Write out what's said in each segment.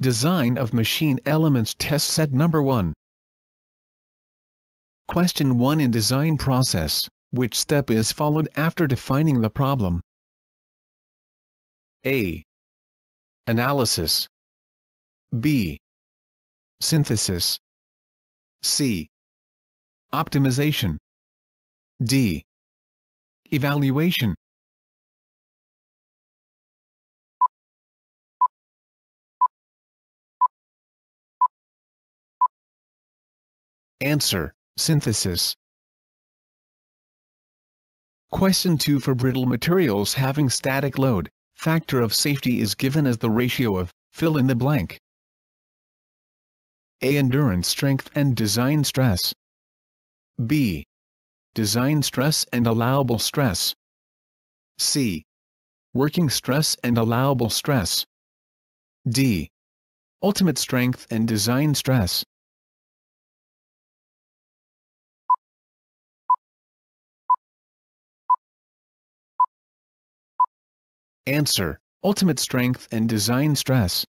Design of Machine Elements Test Set Number 1 Question 1 In design process, which step is followed after defining the problem? A. Analysis B. Synthesis C. Optimization D. Evaluation Answer Synthesis Question 2 For brittle materials having static load, factor of safety is given as the ratio of, fill in the blank. A. Endurance strength and design stress. B. Design stress and allowable stress. C. Working stress and allowable stress. D. Ultimate strength and design stress. Answer. Ultimate strength and design stress.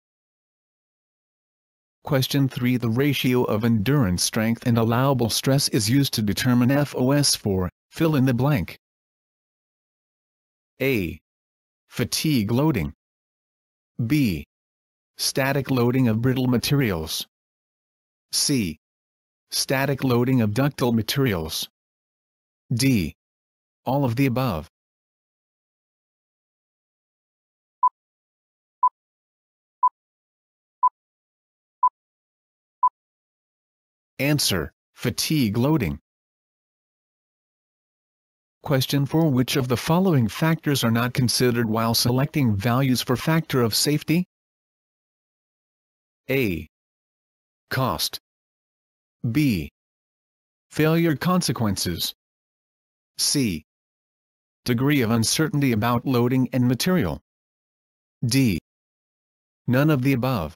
Question 3 The ratio of endurance strength and allowable stress is used to determine FOS for, fill in the blank. A. Fatigue loading. B. Static loading of brittle materials. C. Static loading of ductile materials. D. All of the above. Answer. Fatigue loading. Question 4 Which of the following factors are not considered while selecting values for factor of safety? A. Cost B. Failure consequences C. Degree of uncertainty about loading and material D. None of the above.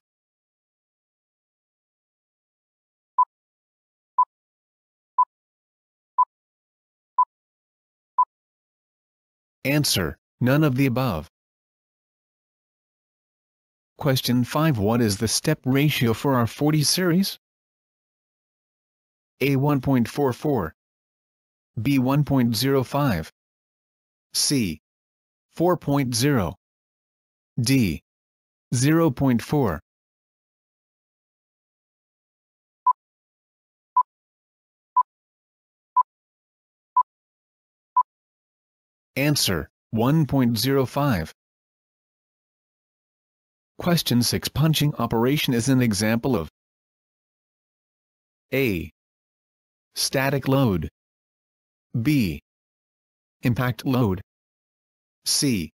Answer, none of the above. Question 5 What is the step ratio for R40 series? A 1.44 B 1.05 C 4.0 D 0.4 Answer 1.05 Question 6 Punching operation is an example of A. Static load B. Impact load C.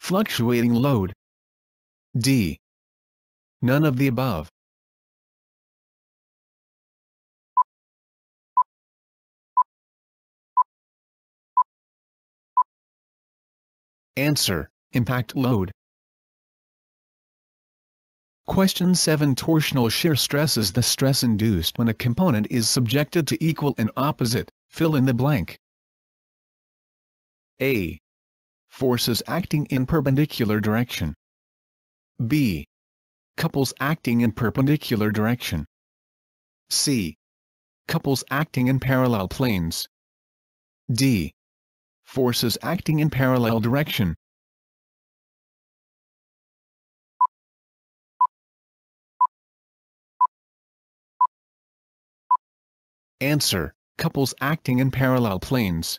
Fluctuating load D. None of the above. Answer, impact load. Question 7 Torsional shear stress is the stress induced when a component is subjected to equal and opposite, fill in the blank. A. Forces acting in perpendicular direction. B. Couples acting in perpendicular direction. C. Couples acting in parallel planes. D forces acting in parallel direction. Answer, couples acting in parallel planes.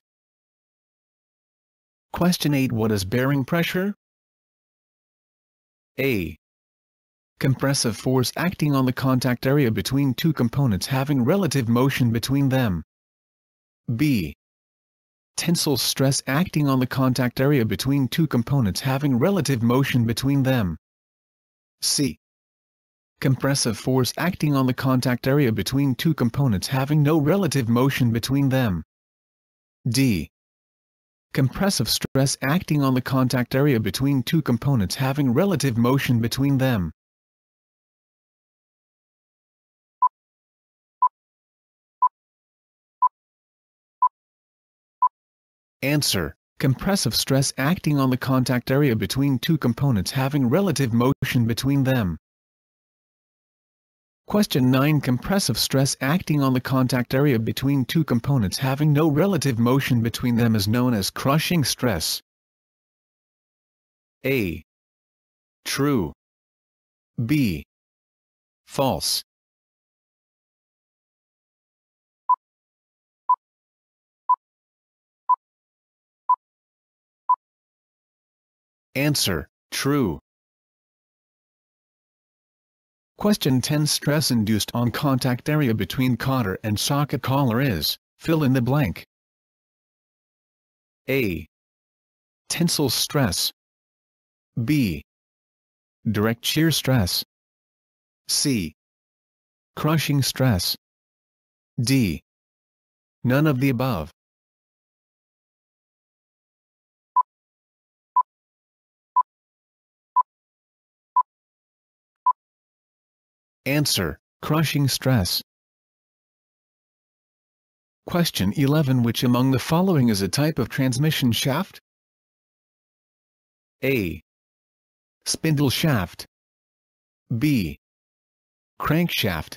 Question 8 What is bearing pressure? A. Compressive force acting on the contact area between two components having relative motion between them. B tensile stress acting on the contact area between two components having relative motion between them. C. Compressive force acting on the contact area between two components having no relative motion between them. D. Compressive stress acting on the contact area between two components having relative motion between them. Answer. Compressive stress acting on the contact area between two components having relative motion between them. Question 9 Compressive stress acting on the contact area between two components having no relative motion between them is known as crushing stress. A. True. B. False. Answer, true. Question 10 Stress induced on contact area between cotter and socket collar is, fill in the blank. A. Tensile stress. B. Direct shear stress. C. Crushing stress. D. None of the above. Answer, crushing stress. Question 11 Which among the following is a type of transmission shaft? A. Spindle shaft. B. Crankshaft.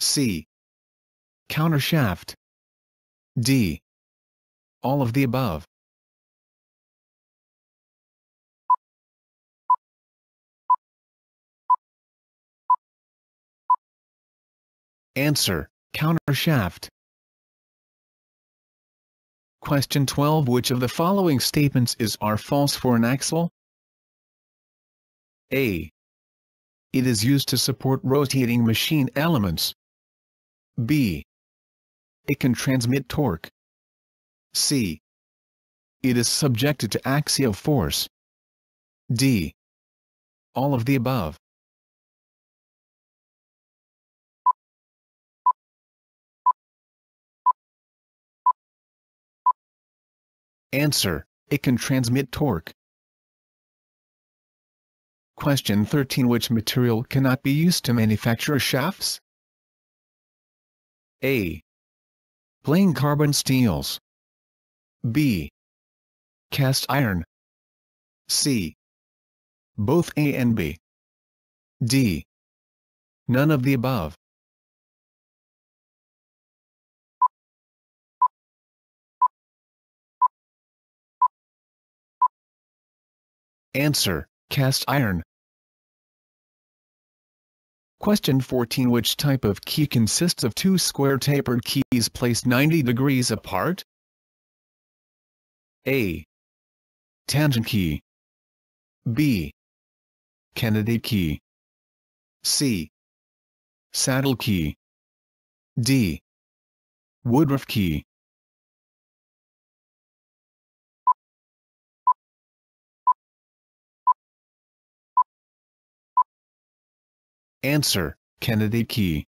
C. Countershaft. D. All of the above. Answer, countershaft. Question 12 Which of the following statements is are false for an axle? A. It is used to support rotating machine elements. B. It can transmit torque. C. It is subjected to axial force. D. All of the above. Answer, it can transmit torque. Question 13 Which material cannot be used to manufacture shafts? A. Plain carbon steels. B. Cast iron. C. Both A and B. D. None of the above. Answer, cast iron. Question 14 Which type of key consists of two square tapered keys placed 90 degrees apart? A. Tangent key. B. Kennedy key. C. Saddle key. D. Woodruff key. Answer, Kennedy key.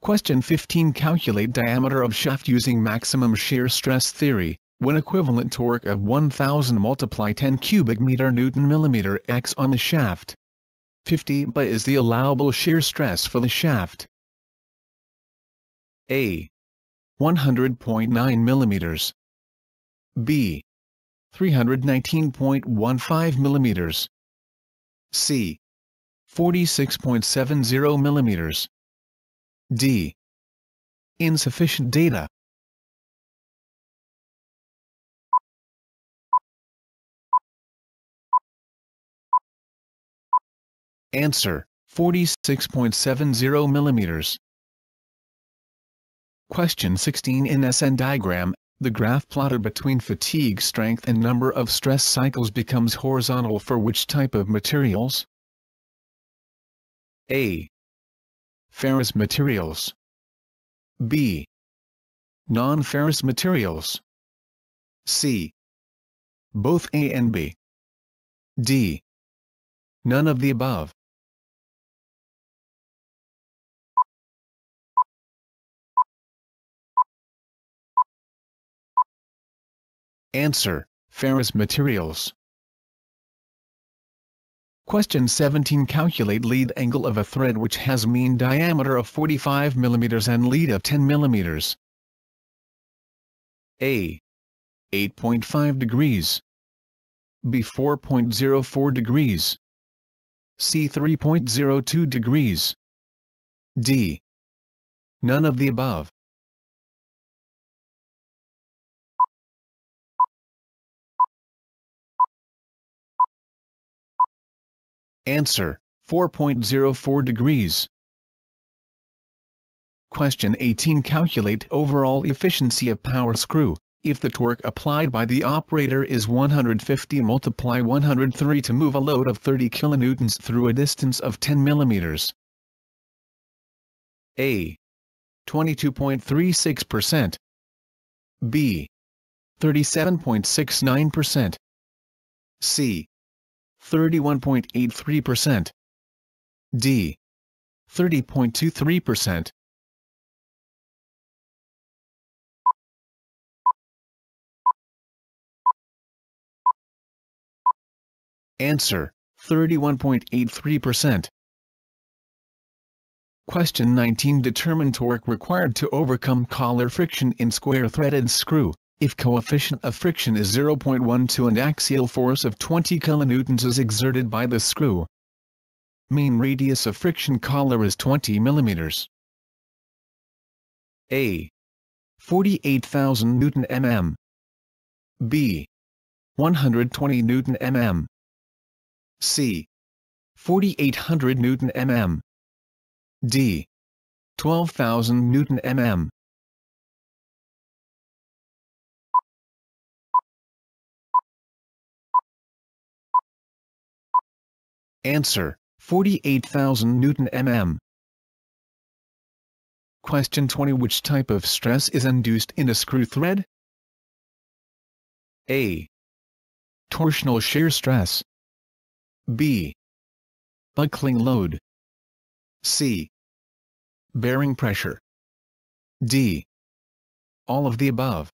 Question 15 Calculate diameter of shaft using maximum shear stress theory, when equivalent torque of 1000 multiply 10 cubic meter newton millimeter x on the shaft. 50 by is the allowable shear stress for the shaft. A. 100.9 millimeters. B. 319.15 millimeters. C. 46.70 mm. D. Insufficient data. Answer, 46.70 mm. Question 16 In SN diagram, the graph plotted between fatigue strength and number of stress cycles becomes horizontal for which type of materials? A. Ferrous materials. B. Non-ferrous materials. C. Both A and B. D. None of the above. Answer, ferrous materials. Question 17 Calculate lead angle of a thread which has mean diameter of 45 mm and lead of 10 mm. A. 8.5 degrees. B. 4.04 degrees. C 3.02 degrees. D. None of the above. Answer 4.04 degrees. Question 18 Calculate overall efficiency of power screw. If the torque applied by the operator is 150 multiply 103 to move a load of 30 kilonewtons through a distance of 10 millimeters. A. 22.36%. B. 37.69%. C. 31.83%. D. 30.23%. Answer 31.83%. Question 19 Determine torque required to overcome collar friction in square-threaded screw. If coefficient of friction is 0.12 and axial force of 20 kilonewtons is exerted by the screw, mean radius of friction collar is 20 millimeters. A. 48,000 Newton mm. B. 120 Newton mm. C. 4800 Newton mm. D. 12,000 Newton mm. Answer 48,000 Newton mm. Question 20 Which type of stress is induced in a screw thread? A. Torsional shear stress. B. Buckling load. C. Bearing pressure. D. All of the above.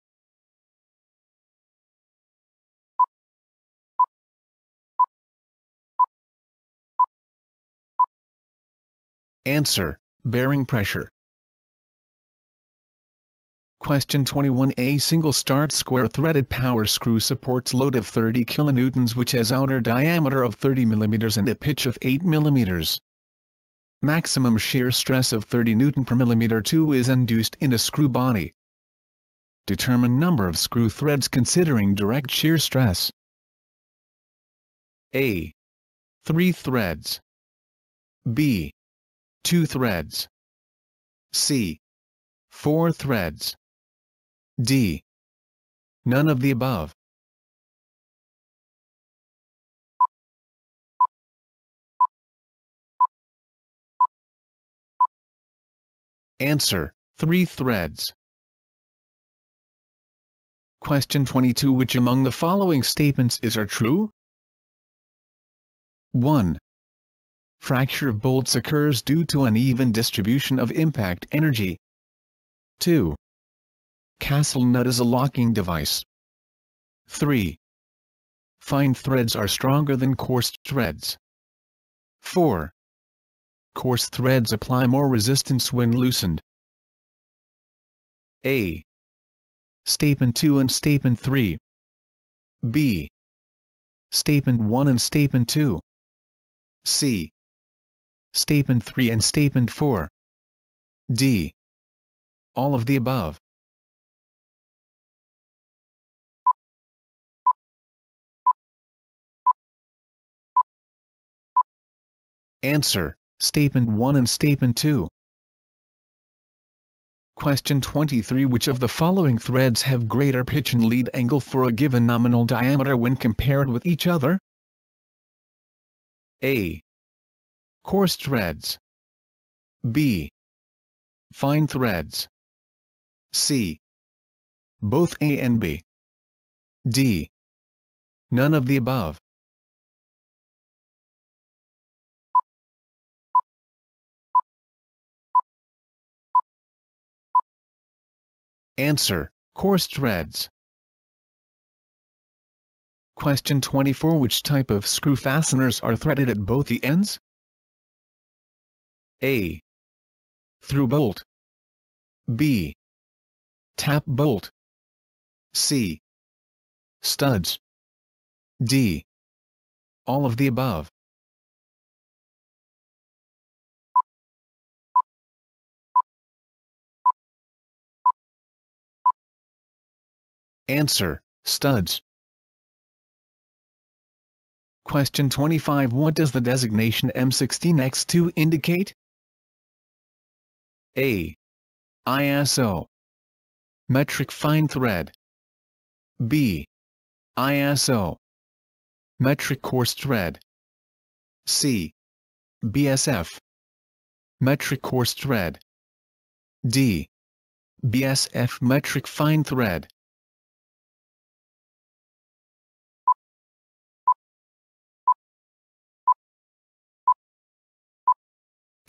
Answer, bearing pressure. Question 21 A single start square threaded power screw supports load of 30 kilonewtons which has outer diameter of 30 mm and a pitch of 8 mm. Maximum shear stress of 30 Newton per millimeter 2 is induced in a screw body. Determine number of screw threads considering direct shear stress. A. 3 threads. B. 2 threads. C. 4 threads. D. None of the above. Answer, 3 threads. Question 22 Which among the following statements is are true? 1. Fracture of bolts occurs due to uneven distribution of impact energy. 2. Castle nut is a locking device. 3. Fine threads are stronger than coarse threads. 4. Coarse threads apply more resistance when loosened. A. Statement 2 and Statement 3. B. Statement 1 and Statement 2. C. Statement 3 and Statement 4. D. All of the above. Answer, Statement 1 and Statement 2. Question 23 Which of the following threads have greater pitch and lead angle for a given nominal diameter when compared with each other? A. Coarse threads. B. Fine threads. C. Both A and B. D. None of the above. Answer, coarse threads. Question 24 Which type of screw fasteners are threaded at both the ends? A. Through bolt. B. Tap bolt. C. Studs. D. All of the above. Answer, studs. Question 25 What does the designation M16X2 indicate? A. ISO. Metric fine thread. B. ISO. Metric coarse thread. C. BSF. Metric coarse thread. D. BSF metric fine thread.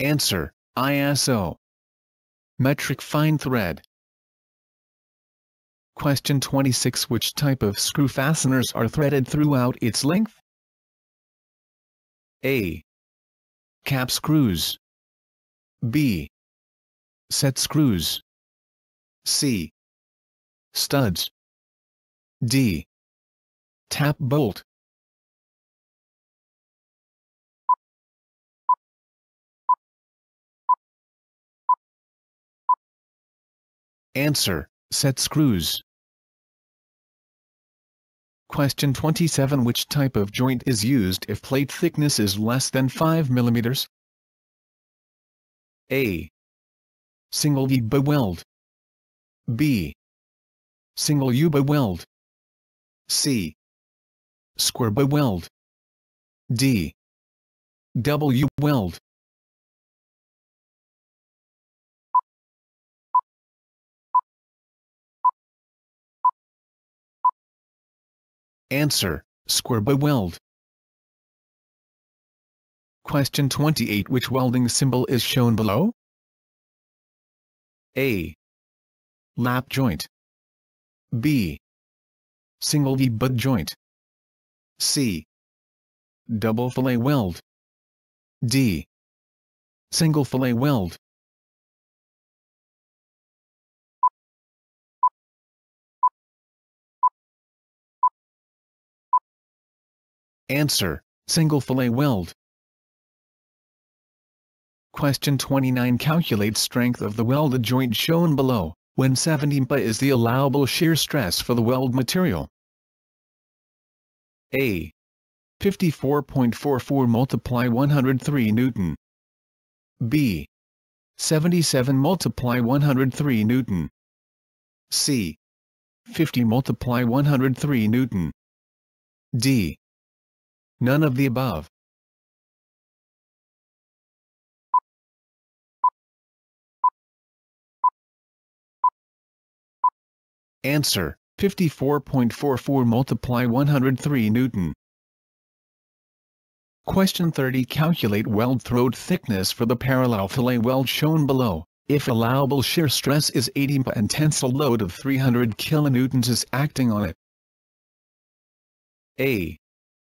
Answer, ISO. Metric fine thread. Question 26 Which type of screw fasteners are threaded throughout its length? A. Cap screws. B. Set screws. C. Studs. D. Tap bolt. Answer, set screws. Question 27 Which type of joint is used if plate thickness is less than 5 mm? A. Single V-butt weld. B. Single U-butt weld. C. Square butt weld. D. W Answer, square butt weld. Question 28 Which welding symbol is shown below? A. Lap joint. B. Single V butt joint. C. Double fillet weld. D. Single fillet weld. Answer, single fillet weld. Question 29 Calculate strength of the welded joint shown below, when 70 MPa is the allowable shear stress for the weld material. A. 54.44 multiply 103 Newton. B. 77 multiply 103 Newton. C. 50 multiply 103 Newton. D. None of the above. Answer, 54.44 multiply 103 Newton. Question 30 Calculate weld throat thickness for the parallel fillet weld shown below. If allowable shear stress is 80 MPa and tensile load of 300 kilonewtons is acting on it. A.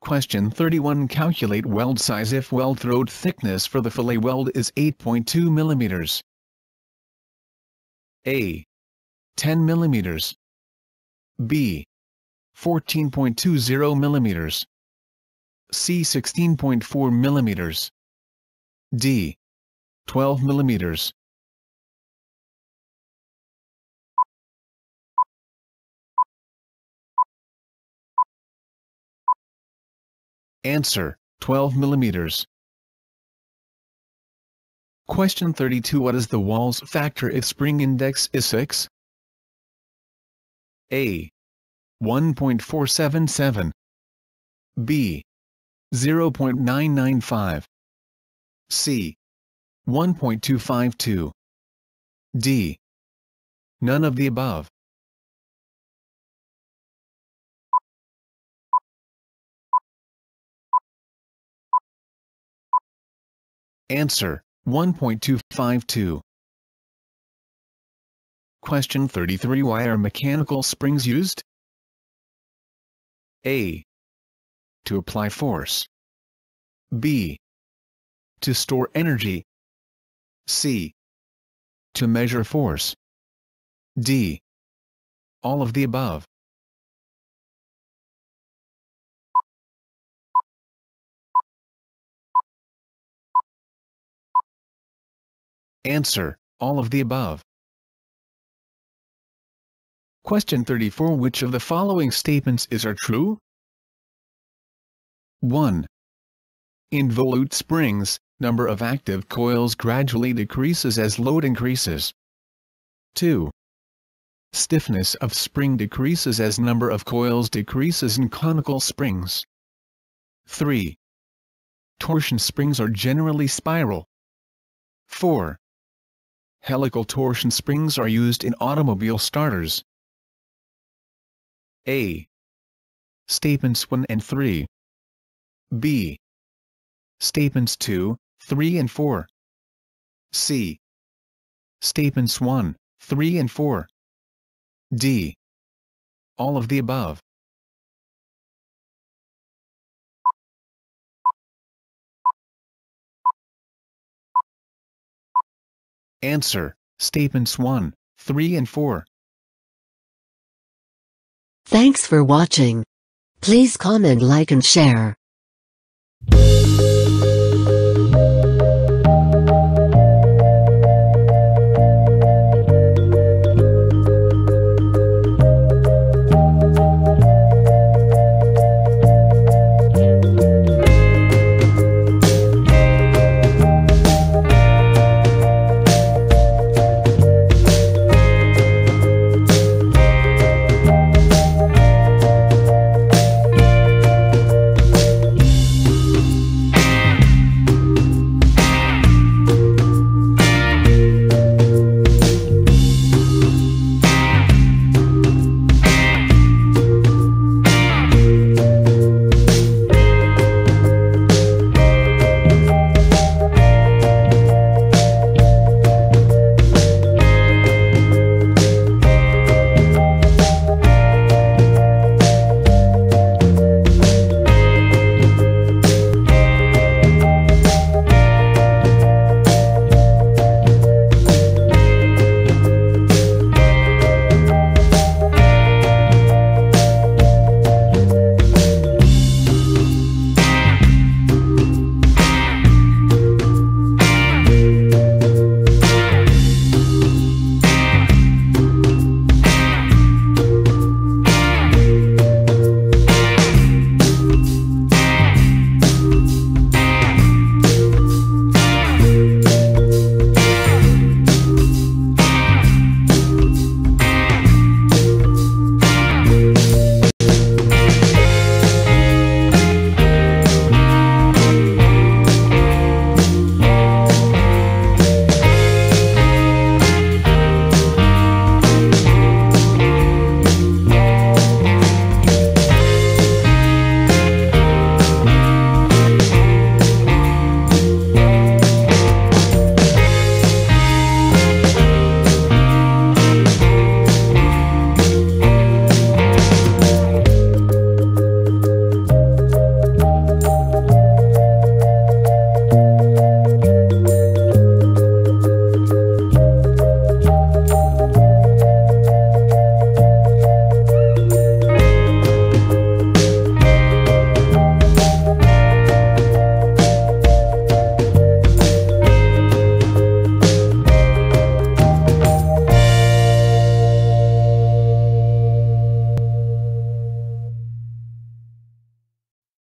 Question 31 Calculate weld size if weld throat thickness for the fillet weld is 8.2 mm. A. 10 mm. B. 14.20 mm. C. 16.4 mm. D. 12 mm. Answer, 12 mm. Question 32 What is the Wahl's factor if spring index is 6? A. 1.477 B. 0.995 C. 1.252 D. None of the above. Answer, 1.252. Question 33 Why are mechanical springs used? A. To apply force. B. To store energy. C. To measure force. D. All of the above. Answer, all of the above. Question 34 Which of the following statements is are true? 1. In volute springs, number of active coils gradually decreases as load increases. 2. Stiffness of spring decreases as number of coils decreases in conical springs. 3. Torsion springs are generally spiral. 4. Helical torsion springs are used in automobile starters. A. Statements 1 and 3. B. Statements 2, 3 and 4. C. Statements 1, 3 and 4. D. All of the above. Answer, Statements 1, 3 and 4. Thanks for watching. Please comment, like and share.